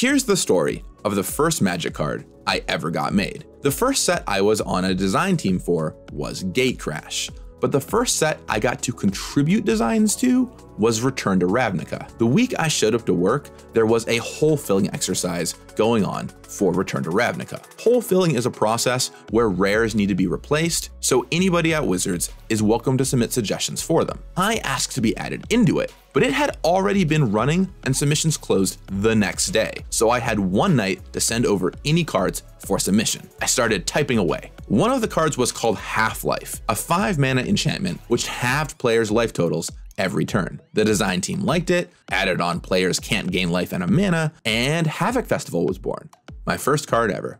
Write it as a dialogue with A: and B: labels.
A: Here's the story of the first Magic card I ever got made. The first set I was on a design team for was Gatecrash, but the first set I got to contribute designs to was Return to Ravnica. The week I showed up to work, there was a hole filling exercise going on for Return to Ravnica. Hole filling is a process where rares need to be replaced, so anybody at Wizards is welcome to submit suggestions for them. I asked to be added into it, but it had already been running and submissions closed the next day, so I had one night to send over any cards for submission. I started typing away. One of the cards was called Half-Life, a 5 mana enchantment which halved players' life totals every turn. The design team liked it, added on players can't gain life and a mana, and Havoc Festival was born. My first card ever.